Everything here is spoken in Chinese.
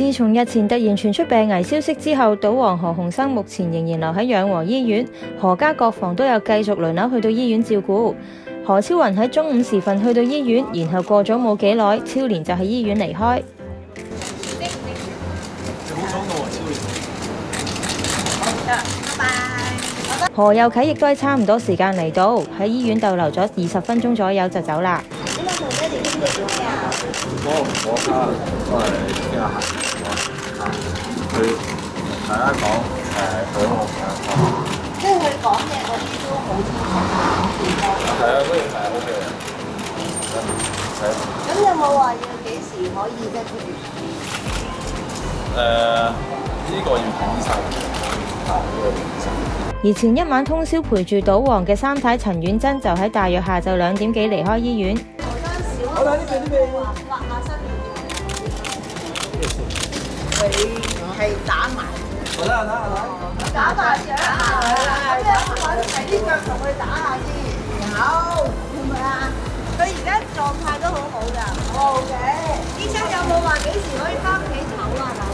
自從日前突然傳出病危消息之後，賭王何鴻燊目前仍然留喺養和醫院，何家各房都有繼續輪流去到醫院照顧。何超雲喺中午時分去到醫院，然後過咗冇幾耐，超蓮就喺醫院離開。何佑啟亦都係差唔多時間嚟到，喺醫院逗留咗二十分鐘左右就走啦。佢大家講誒佢我嘅即係佢講嘢嗰啲都好清楚。係啊，都係 OK 嘅。係啊。咁有冇話要幾時可以即係出院？誒，呢個要睇醫生。啊，呢個醫生。而前一晚通宵陪住賭王嘅三太陳婉珍就喺大約下晝兩點幾離開醫院。好睇呢邊呢邊。畫下身。佢係打麻好啦，打下打麻雀啊！咁樣我揾第啲腳同佢打下先。好，係咪啊？佢而家狀態都好好㗎。好嘅。醫生有冇話幾時可以翻屋企唞啊？咁？我哋